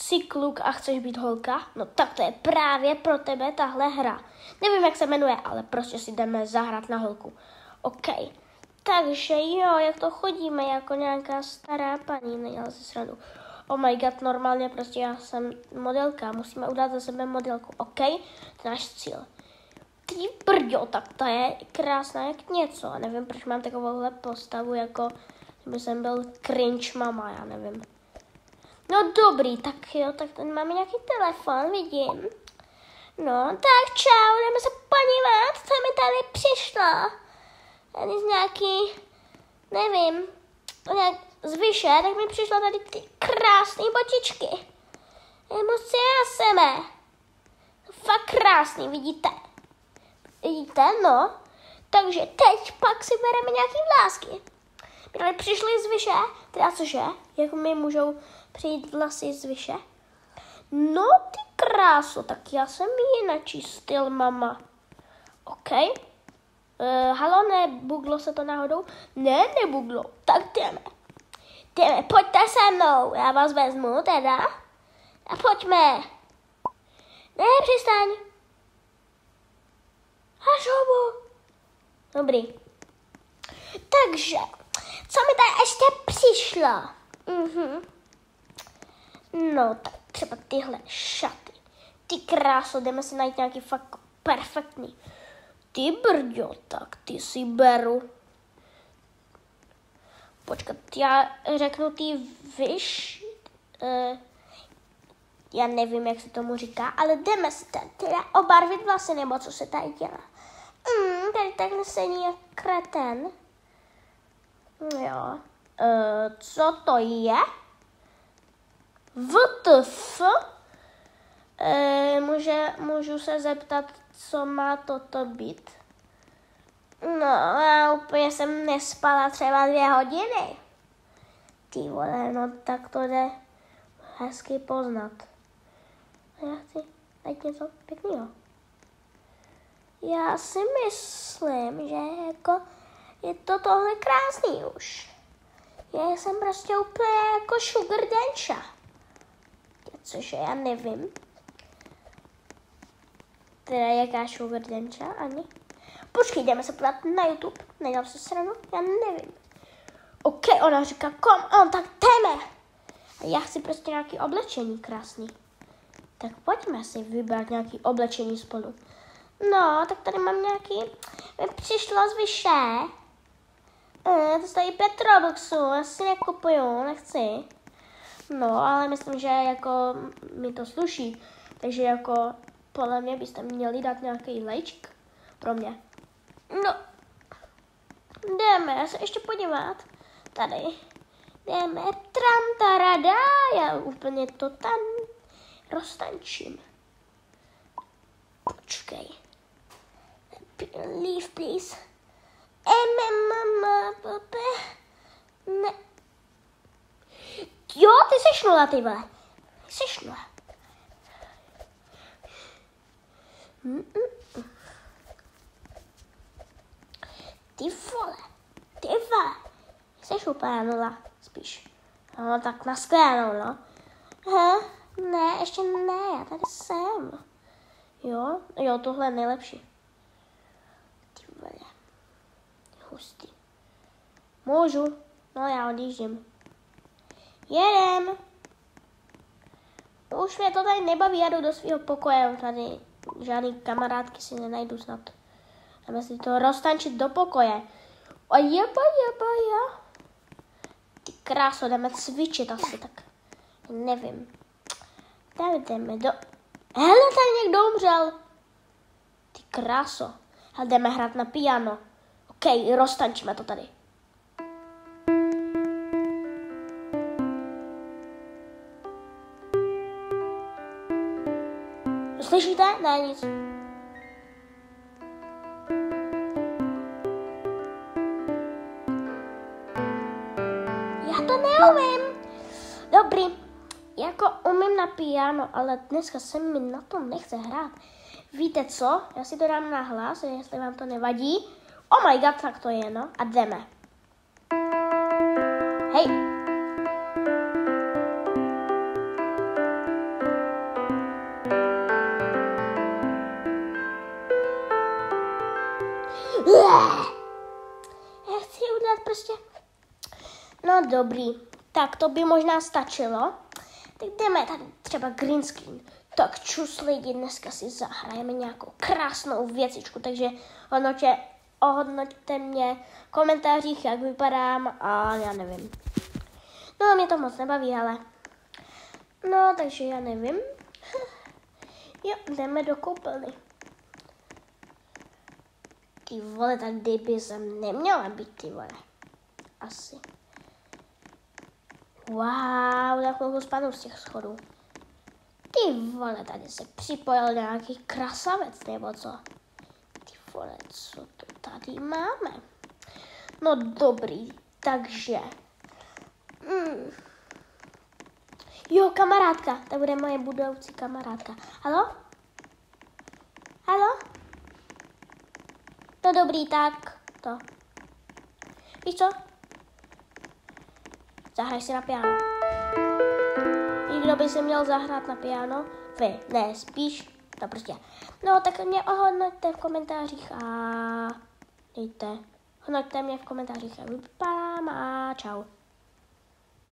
Jsi kluk a chceš být holka? No tak to je právě pro tebe tahle hra. Nevím, jak se jmenuje, ale prostě si jdeme zahrát na holku. OK. Takže jo, jak to chodíme jako nějaká stará paní, nedělá se sranu. Oh my god, normálně prostě já jsem modelka, musíme udělat za sebe modelku, OK? To je náš cíl. Ty brďo, tak to je krásná jak něco. A nevím, proč mám takovouhle postavu, jako kdyby jsem byl cringe mama, já nevím. No dobrý, tak jo, tak tady máme nějaký telefon, vidím. No, tak čau, jdeme se podívat, co mi tady přišlo. Tady z nějaký, nevím, nějak z vyše, tak mi přišlo tady ty krásné botičky. Moc jaseme. Fakt krásný, vidíte? Vidíte, no. Takže teď pak si bereme nějaký vlásky. My přišli z vyše, teda cože, jak mi můžou přijít vlasy z vyše? No ty kráso, tak já jsem ji načistil, mama. OK. Uh, halo, nebuglo se to náhodou? Ne, nebuglo. Tak jdeme. Jdeme, pojďte se mnou, já vás vezmu teda. A pojďme. Ne, přistaň. Hašobu. Dobrý. Takže, co mi tady ještě přišlo? Mhm. No, tak třeba tyhle šaty. Ty kráso, jdeme si najít nějaký fakt perfektní. Ty brďo, tak ty si beru. Počkat, já řeknu ty vyš... Uh, já nevím, jak se tomu říká, ale jdeme si tady teda obarvit vlasy, nebo co se tady dělá. Mm, tady takhle sedí jak kreten. Jo. Uh, co to je? VTF? E, může, můžu se zeptat, co má toto být? No, já úplně jsem nespala třeba dvě hodiny. Ty vole, no tak to jde hezky poznat. Já chci dát něco pěkného. Já si myslím, že jako je to tohle krásný už. Já jsem prostě úplně jako sugar denča což já nevím. Teda jaká sugar denča, ani. Počkej, jdeme se podívat na YouTube. Nedělám se sranu, já nevím. OK, ona říká, kom, on, tak jdeme. A já chci prostě nějaký oblečení krásný. Tak pojďme si vybrat nějaký oblečení spolu. No, tak tady mám nějaký, mi přišlo z vyše. E, to stojí Petroboxu, já si nekupuju, nechci. No, ale myslím, že jako mi to sluší. Takže jako podle mě byste měli dát nějaký lejčik pro mě. No, jdeme se ještě podívat. Tady. Jdeme tram tarada. Já úplně to tam roztančím. Počkej. Leave, please. Eme, mama, papa. Ne, ty jsi nula, ty vole. Jsi nula. Ty vole, ty vole. Jsi úplně nula, spíš. No, tak na sklénou, no. He, ne, ještě ne, já tady jsem. Jo, jo, tohle je nejlepší. Ty vole. Hustý. Můžu, no já odjíždím. Jedem. Už mě to tady nebaví, já jdu do svého pokoje, tady žádný kamarádky si nenajdu snad. Jdeme si to roztančit do pokoje. A jeba, jeba, ja. Ty kráso, jdeme cvičit asi tak. Nevím. Tady jdeme do... Hele, tady někdo umřel. Ty kráso. Hele, jdeme hrát na piano. OK, roztančíme to tady. Slyšíte? Ne, nic. Já to neumím. Dobrý. Jako umím na piano, ale dneska se mi na to nechce hrát. Víte co? Já si to dám na hlas, jestli vám to nevadí. Oh my god, tak to je, no. A jdeme. Hej. Já chci udělat prostě... No dobrý, tak to by možná stačilo. Tak jdeme tady třeba green screen. Tak čus lidi, dneska si zahrajeme nějakou krásnou věcičku, takže hodnotě, ohodnoťte mě v komentářích, jak vypadám a já nevím. No, mě to moc nebaví, ale... No, takže já nevím. Jo, jdeme do koupelny. Ty vole, tak kdyby jsem neměla být, ty vole. Asi. Wow, za chvilku spadnu z těch schodů. Ty vole, tady se připojil nějaký krasavec, nebo co? Ty vole, co to tady máme? No dobrý, takže... Mm. Jo, kamarádka, to bude moje budoucí kamarádka. Halo? No dobrý, tak to. Víš co? Zahraj si na piano. Nikdo by se měl zahrát na piano? Vy, ne, spíš to prostě. No, tak mě ohodnoťte v komentářích a dejte. Hodnoťte mě v komentářích, jak vypadám a čau.